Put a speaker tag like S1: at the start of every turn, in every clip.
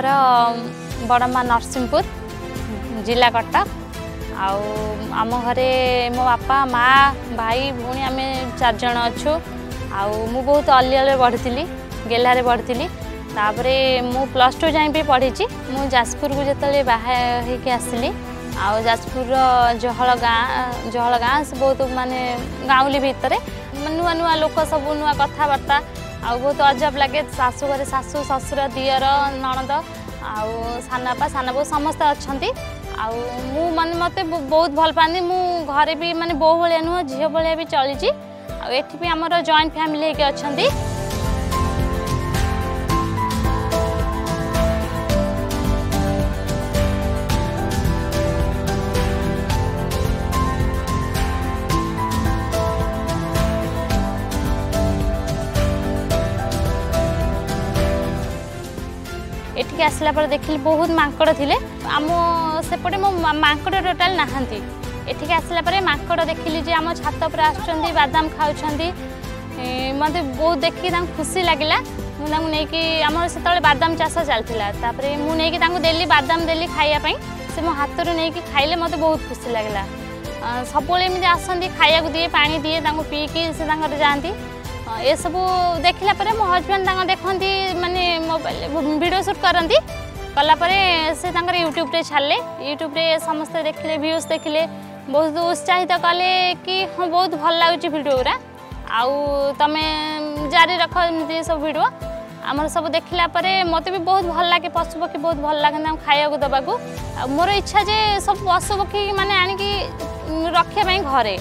S1: ঘর বড়মা ନରସିଂହପୁର ଜିଲ୍ଲା କଟକ ଆଉ ଆମ ଘରେ ମୋ ବାପା ମା ଭାଇ ଭଉଣୀ ଆମେ ଚାରିଜଣ ଅଛୁ ଆଉ ମୁଁ ବହୁତ ଅଲିଅରେ ପଢ଼ିଥିଲି ଗେହ୍ଲାରେ ପଢ଼ିଥିଲି ତାପରେ ମୁଁ ପ୍ଲସ୍ ଟୁ ଯାଏଁ ବି ପଢ଼ିଛି ମୁଁ ଯାଜପୁରକୁ ଯେତେବେଳେ ବାହା ହେଇକି ଆସିଲି ଆଉ ଯାଜପୁରର ଜହଳ ଗାଁ ଜହଳ ଗାଁ ସେ ବହୁତ ମାନେ ଗାଉଁଲି ଭିତରେ ନୂଆ ନୂଆ ଲୋକ ସବୁ ନୂଆ କଥାବାର୍ତ୍ତା ଆଉ ବହୁତ ଅଜବ ଲାଗେ ଶାଶୁ ଘରେ ଶାଶୁ ଶ୍ୱଶୁର ଦିଅର ନଣନ୍ଦ ଆଉ ସାନ ବାପା ସାନ ବୋଉ ସମସ୍ତେ ଅଛନ୍ତି ଆଉ ମୁଁ ମାନେ ମୋତେ ବହୁତ ଭଲ ପାଆନ୍ତି ମୁଁ ଘରେ ବି ମାନେ ବୋଉ ଭଳିଆ ନୁହଁ ଝିଅ ଭଳିଆ ବି ଚଳିଛି ଆଉ ଏଠି ବି ଆମର ଜଏଣ୍ଟ ଫ୍ୟାମିଲି ହେଇକି ଅଛନ୍ତି ବୁଲିକି ଆସିଲା ପରେ ଦେଖିଲି ବହୁତ ମାଙ୍କଡ଼ ଥିଲେ ଆମ ସେପଟେ ମୋ ମାଙ୍କଡ଼ ଟୋଟାଲ ନାହାନ୍ତି ଏଠିକି ଆସିଲା ପରେ ମାଙ୍କଡ଼ ଦେଖିଲି ଯେ ଆମ ଛାତ ଉପରେ ଆସୁଛନ୍ତି ବାଦାମ ଖାଉଛନ୍ତି ମୋତେ ବହୁତ ଦେଖିକି ତାଙ୍କୁ ଖୁସି ଲାଗିଲା ମୁଁ ତାଙ୍କୁ ନେଇକି ଆମର ସେତେବେଳେ ବାଦାମ ଚାଷ ଚାଲିଥିଲା ତାପରେ ମୁଁ ନେଇକି ତାଙ୍କୁ ଦେଲି ବାଦାମ ଦେଲି ଖାଇବା ପାଇଁ ସେ ମୋ ହାତରୁ ନେଇକି ଖାଇଲେ ମୋତେ ବହୁତ ଖୁସି ଲାଗିଲା ସବୁବେଳେ ଏମିତି ଆସନ୍ତି ଖାଇବାକୁ ଦିଏ ପାଣି ଦିଏ ତାଙ୍କୁ ପିଇକି ସେ ତାଙ୍କର ଯାଆନ୍ତି ଏସବୁ ଦେଖିଲା ପରେ ମୋ ହଜବେଣ୍ଡ ତାଙ୍କ ଦେଖନ୍ତି ମାନେ ମୋବାଇଲ ଭିଡ଼ିଓ ସୁଟ୍ କରନ୍ତି କଲାପରେ ସେ ତାଙ୍କର ୟୁଟ୍ୟୁବରେ ଛାଡ଼ିଲେ ୟୁଟ୍ୟୁବରେ ସମସ୍ତେ ଦେଖିଲେ ଭ୍ୟୁଜ୍ ଦେଖିଲେ ବହୁତ ଉତ୍ସାହିତ କଲେ କି ହଁ ବହୁତ ଭଲ ଲାଗୁଛି ଭିଡ଼ିଓ ଗୁଡ଼ା ଆଉ ତମେ ଜାରି ରଖ ଏମିତି ସବୁ ଭିଡ଼ିଓ ଆମର ସବୁ ଦେଖିଲା ପରେ ମୋତେ ବି ବହୁତ ଭଲ ଲାଗେ ପଶୁପକ୍ଷୀ ବହୁତ ଭଲ ଲାଗନ୍ତି ତାଙ୍କୁ ଖାଇବାକୁ ଦେବାକୁ ଆଉ ମୋର ଇଚ୍ଛା ଯେ ସବୁ ପଶୁପକ୍ଷୀ ମାନେ ଆଣିକି ରଖିବା ପାଇଁ ଘରେ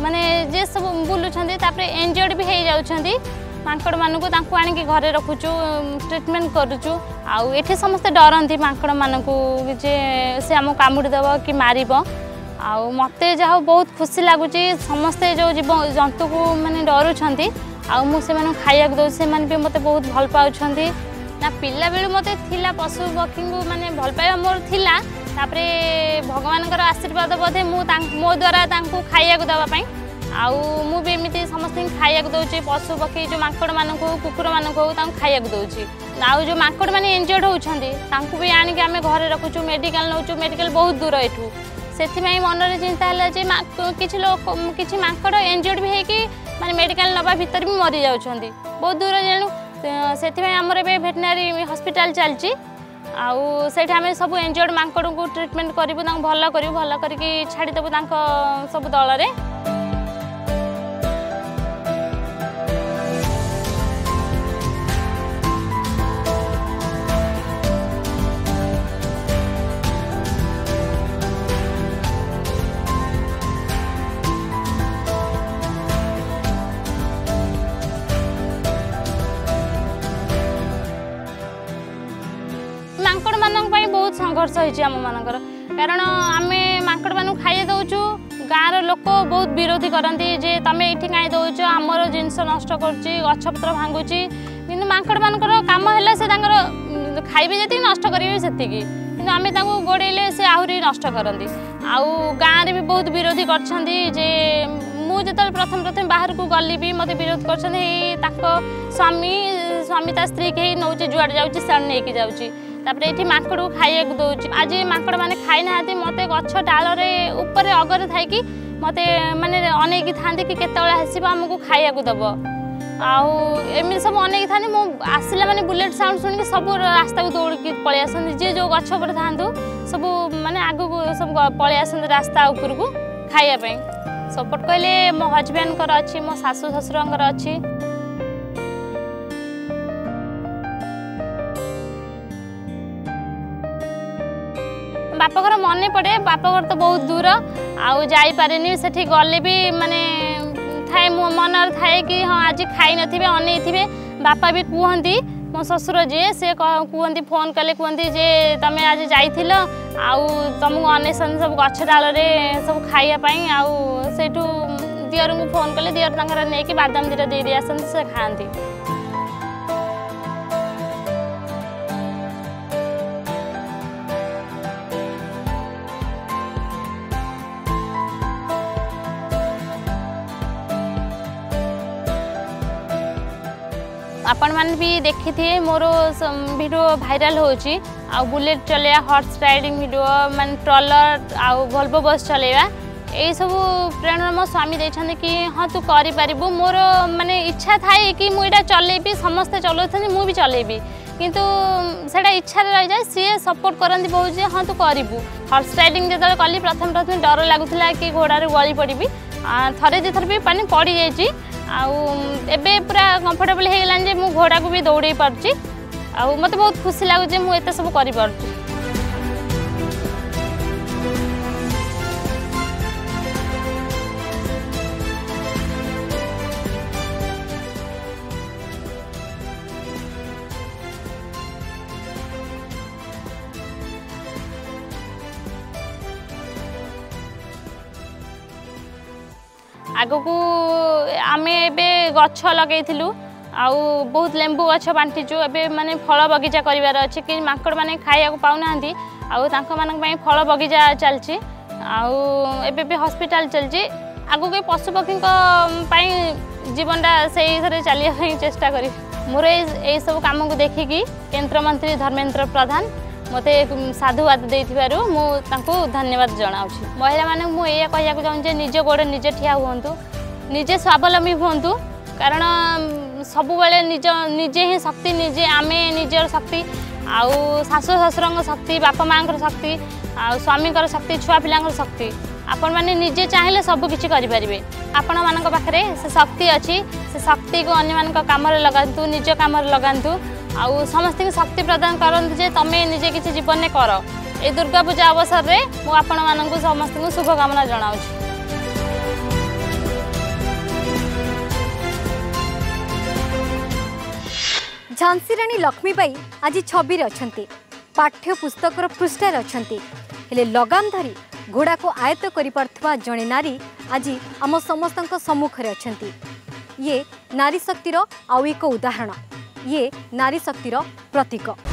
S1: मे जेसबु बुलुन्छ तनजिओ मािटमेन्ट गर्छु आउँठ समस्तै डरे माड मजेसि आम कामुडिद कि मरब आउ मते बहुत खुसी लागु समस्तै जो जीव जन्तुको मैले डरु आउँ म भी मते बहुत भल पाँ पेलो मती ठा पशुपक्षी म भल मोर इला ତାପରେ ଭଗବାନଙ୍କର ଆଶୀର୍ବାଦ ବୋଧେ ମୁଁ ମୋ ଦ୍ୱାରା ତାଙ୍କୁ ଖାଇବାକୁ ଦେବା ପାଇଁ ଆଉ ମୁଁ ବି ଏମିତି ସମସ୍ତଙ୍କୁ ଖାଇବାକୁ ଦେଉଛି ପଶୁପକ୍ଷୀ ଯେଉଁ ମାଙ୍କଡ଼ମାନଙ୍କୁ ହଉ କୁକୁରମାନଙ୍କୁ ହଉ ତାଙ୍କୁ ଖାଇବାକୁ ଦେଉଛି ଆଉ ଯେଉଁ ମାଙ୍କଡ଼ମାନେ ଇଞ୍ଜର୍ଡ଼ ହେଉଛନ୍ତି ତାଙ୍କୁ ବି ଆଣିକି ଆମେ ଘରେ ରଖୁଛୁ ମେଡ଼ିକାଲ ନେଉଛୁ ମେଡ଼ିକାଲ ବହୁତ ଦୂର ଏଠୁ ସେଥିପାଇଁ ମନରେ ଚିନ୍ତା ହେଲା ଯେ କିଛି ଲୋକ କିଛି ମାଙ୍କଡ଼ ଇଞ୍ଜର୍ଡ଼ ବି ହେଇକି ମାନେ ମେଡ଼ିକାଲ ନେବା ଭିତରେ ବି ମରିଯାଉଛନ୍ତି ବହୁତ ଦୂର ଜାଣୁ ସେଥିପାଇଁ ଆମର ଏବେ ଭେଟନାରୀ ହସ୍ପିଟାଲ ଚାଲିଛି ଆଉ ସେଇଠି ଆମେ ସବୁ ଏନ୍ଜିଓଡ଼ ମାଙ୍କଡ଼ଙ୍କୁ ଟ୍ରିଟମେଣ୍ଟ କରିବୁ ତାଙ୍କୁ ଭଲ କରିବୁ ଭଲ କରିକି ଛାଡ଼ିଦେବୁ ତାଙ୍କ ସବୁ ଦଳରେ সংঘর্ষ হয়েছে আমার কারণ আমি মাঙ্কড় মানুষ খাইয়ে দেছু গাঁর লোক বহু বিরোধী করতে যে তুমি এটি খাই দেছ আমার জিনিস নষ্ট করছি গছপত্র ভাঙ্গুছি কিন্তু মাঙ্কড় মানুষ কাম হলে সে তাঁর খাইবে যেত নষ্ট করবে সেটি কিন্তু আমি তাঁকু গোড়াইলে সে আহরি নষ্ট করতে আউ গাঁরে বি বহুত বিরোধী করছেন যে মু যেত প্রথম প্রথম বাহার গলি বি মতো বিরোধ করছেন এই তাঁর স্বামী স্বামী তা স্ত্রী স্ত্রীকে নৌছে যুয়াড়ে যাচ্ছে সিয়াড়ে নিয়ে যাচ্ছে তাপরে এটি মাকড় খাইয়া দৌছি আজ মাকড় মানে খাই না মতো গছ ডালরে উপরে অগরে থাইকি মতো মানে অনেকি থাকে কি কেতবে আসবে আমি খাইয়া দেব আউ এমনি সব অনেকি থাকে মু আসলে মানে বুলেট সাউন্ড শুনিকি সব রাস্তাকে দৌড়ি পলাই আসতে যে যে গছ উপরে থাকু সব মানে আগুক সব পলাই আসতে রাস্তা উপরক খাইয়া সপোর্ট কহিলে মো হজবেন্ডর অ মো শাশু শ্বশুরঙ্কর অ বাপঘর মনে পড়ে বাপঘর তো বহুত দূর আইপারিনি সেটি গলে বি মানে থাকে মো মনর থাকে কি হ্যাঁ আজ খাই নথিবে অনেইথিবে বাপা বি কুহতি মো শ্বশুর যে সে কুহতি ফোন কলে কুহতি যে তুমি আজ যাইছিল আউ তুমি অনেসন সব গছ ডালরে সব খাইয়া পাই আউ সেটু দিয়রঙ্কু ফোন কলে দিয়র তাঙ্কর নেকি বাদাম দিটা দেই দিয়ে আসন সে খাঁতি ଆପଣମାନେ ବି ଦେଖିଥିବେ ମୋର ଭିଡ଼ିଓ ଭାଇରାଲ୍ ହେଉଛି ଆଉ ବୁଲେଟ୍ ଚଲେଇବା ହର୍ସ ରାଇଡ଼ିଂ ଭିଡ଼ିଓ ମାନେ ଟ୍ରଲର୍ ଆଉ ଭଲଭୋ ବସ୍ ଚଲେଇବା ଏଇସବୁ ପ୍ରେରଣା ମୋ ସ୍ୱାମୀ ଦେଇଛନ୍ତି କି ହଁ ତୁ କରିପାରିବୁ ମୋର ମାନେ ଇଚ୍ଛା ଥାଏ କି ମୁଁ ଏଇଟା ଚଲେଇବି ସମସ୍ତେ ଚଲାଉଛନ୍ତି ମୁଁ ବି ଚଲେଇବି କିନ୍ତୁ ସେଇଟା ଇଚ୍ଛାରେ ରହିଯାଏ ସିଏ ସପୋର୍ଟ କରନ୍ତି ବହୁତ ଯେ ହଁ ତୁ କରିବୁ ହର୍ସ ରାଇଡ଼ିଂ ଯେତେବେଳେ କଲି ପ୍ରଥମେ ପ୍ରଥମେ ଡର ଲାଗୁଥିଲା କି ଘୋଡ଼ାରୁ ଗଳି ପଡ଼ିବି ଥରେ ଦୁଇଥର ବି ମାନେ ପଡ଼ିଯାଇଛି ଆଉ ଏବେ ପୁରା କମ୍ଫର୍ଟେବଲ୍ ହେଇଗଲାଣି ଯେ ମୁଁ ଘୋଡ଼ାକୁ ବି ଦୌଡ଼େଇ ପାରୁଛି ଆଉ ମୋତେ ବହୁତ ଖୁସି ଲାଗୁଛି ମୁଁ ଏତେ ସବୁ କରିପାରୁଛି ଆଗକୁ ଆମେ ଏବେ ଗଛ ଲଗେଇଥିଲୁ ଆଉ ବହୁତ ଲେମ୍ବୁ ଗଛ ବାଣ୍ଟିଛୁ ଏବେ ମାନେ ଫଳ ବଗିଚା କରିବାର ଅଛି କି ମାଙ୍କଡ଼ମାନେ ଖାଇବାକୁ ପାଉନାହାନ୍ତି ଆଉ ତାଙ୍କମାନଙ୍କ ପାଇଁ ଫଳ ବଗିଚା ଚାଲିଛି ଆଉ ଏବେ ବି ହସ୍ପିଟାଲ ଚାଲିଛି ଆଗକୁ ଏ ପଶୁପକ୍ଷୀଙ୍କ ପାଇଁ ଜୀବନଟା ସେଇଥିରେ ଚାଲିବା ପାଇଁ ଚେଷ୍ଟା କରିବି ମୋର ଏଇ ଏଇସବୁ କାମକୁ ଦେଖିକି କେନ୍ଦ୍ରମନ୍ତ୍ରୀ ଧର୍ମେନ୍ଦ୍ର ପ୍ରଧାନ ମୋତେ ସାଧୁବାଦ ଦେଇଥିବାରୁ ମୁଁ ତାଙ୍କୁ ଧନ୍ୟବାଦ ଜଣାଉଛି ମହିଳାମାନଙ୍କୁ ମୁଁ ଏଇଆ କହିବାକୁ ଚାହୁଁଛି ଯେ ନିଜ ଗୋଡ଼ ନିଜେ ଠିଆ ହୁଅନ୍ତୁ ନିଜେ ସ୍ୱାବଲମ୍ବୀ ହୁଅନ୍ତୁ କାରଣ ସବୁବେଳେ ନିଜ ନିଜେ ହିଁ ଶକ୍ତି ନିଜେ ଆମେ ନିଜର ଶକ୍ତି ଆଉ ଶାଶୁ ଶ୍ୱଶୁରଙ୍କ ଶକ୍ତି ବାପା ମାଆଙ୍କର ଶକ୍ତି ଆଉ ସ୍ୱାମୀଙ୍କର ଶକ୍ତି ଛୁଆ ପିଲାଙ୍କର ଶକ୍ତି ଆପଣମାନେ ନିଜେ ଚାହିଁଲେ ସବୁ କିଛି କରିପାରିବେ ଆପଣମାନଙ୍କ ପାଖରେ ସେ ଶକ୍ତି ଅଛି ସେ ଶକ୍ତିକୁ ଅନ୍ୟମାନଙ୍କ କାମରେ ଲଗାନ୍ତୁ ନିଜ କାମରେ ଲଗାନ୍ତୁ ଆଉ ସମସ୍ତଙ୍କୁ ଶକ୍ତି ପ୍ରଦାନ କରନ୍ତୁ ଯେ ତମେ ନିଜେ କିଛି ଜୀବନରେ କର ଏ ଦୁର୍ଗା ପୂଜା ଅବସରରେ ମୁଁ ଆପଣମାନଙ୍କୁ ସମସ୍ତଙ୍କୁ ଶୁଭକାମନା ଜଣାଉଛି
S2: ଝାନ୍ସିରାଣୀ ଲକ୍ଷ୍ମୀବାଇ ଆଜି ଛବିରେ ଅଛନ୍ତି ପାଠ୍ୟ ପୁସ୍ତକର ପୃଷ୍ଠାରେ ଅଛନ୍ତି ହେଲେ ଲଗାମ ଧରି ଘୋଡ଼ାକୁ ଆୟତ୍ତ କରିପାରୁଥିବା ଜଣେ ନାରୀ ଆଜି ଆମ ସମସ୍ତଙ୍କ ସମ୍ମୁଖରେ ଅଛନ୍ତି ଇଏ ନାରୀ ଶକ୍ତିର ଆଉ ଏକ ଉଦାହରଣ ये नारी शक्तिर प्रतीक